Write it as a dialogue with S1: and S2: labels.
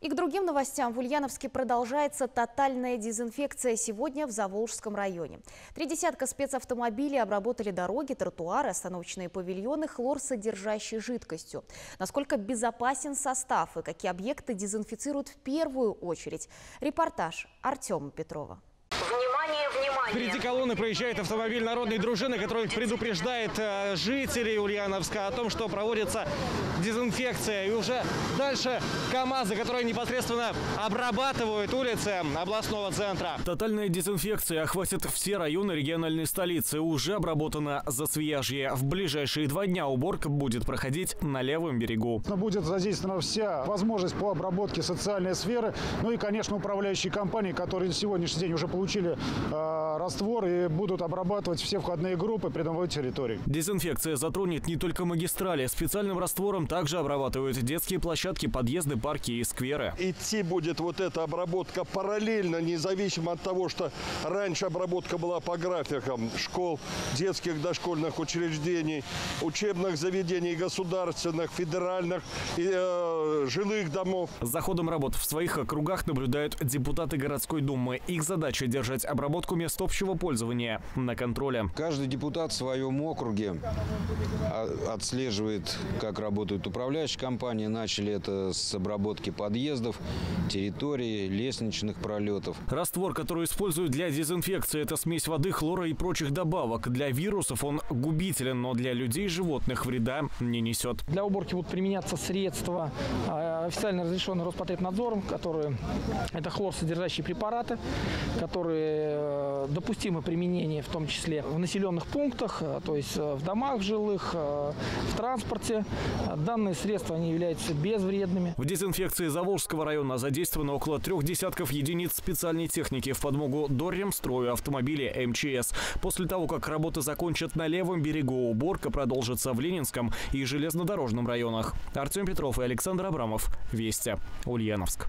S1: И к другим новостям. В Ульяновске продолжается тотальная дезинфекция сегодня в Заволжском районе. Три десятка спецавтомобилей обработали дороги, тротуары, остановочные павильоны хлорсодержащей жидкостью. Насколько безопасен состав и какие объекты дезинфицируют в первую очередь? Репортаж Артема Петрова.
S2: Впереди колонны проезжает автомобиль народной дружины, который предупреждает э, жителей Ульяновска о том, что проводится дезинфекция. И уже дальше КАМАЗы, которые непосредственно обрабатывают улицы областного центра.
S3: Тотальная дезинфекция охватит все районы региональной столицы. Уже обработано Засвияжье. В ближайшие два дня уборка будет проходить на левом берегу.
S4: Но будет задействована вся возможность по обработке социальной сферы. Ну и, конечно, управляющие компании, которые на сегодняшний день уже получили э, раствор и будут обрабатывать все входные группы придомовой территории.
S3: Дезинфекция затронет не только магистрали. Специальным раствором также обрабатывают детские площадки, подъезды, парки и скверы.
S5: Идти будет вот эта обработка параллельно, независимо от того, что раньше обработка была по графикам школ, детских дошкольных учреждений, учебных заведений государственных, федеральных и э, жилых домов.
S3: За ходом работ в своих округах наблюдают депутаты городской думы. Их задача держать обработку мест общего пользования на контроле.
S6: Каждый депутат в своем округе а, отслеживает, как работают управляющие компании. Начали это с обработки подъездов, территорий, лестничных пролетов.
S3: Раствор, который используют для дезинфекции, это смесь воды, хлора и прочих добавок. Для вирусов он губителен, но для людей и животных вреда не несет.
S7: Для уборки будут применяться средства, а, официально разрешенные Роспотребнадзором, которые это хлорсодержащие препараты, которые э, допустимо применение в том числе в населенных пунктах, э, то есть э, в домах жилых, в транспорте. Данные средства они являются безвредными.
S3: В дезинфекции Заволжского района задействовано около трех десятков единиц специальной техники в подмогу Дорремстрою автомобилей МЧС. После того, как работы закончат на левом берегу, уборка продолжится в Ленинском и железнодорожном районах. Артем Петров и Александр Абрамов. Вести. Ульяновск.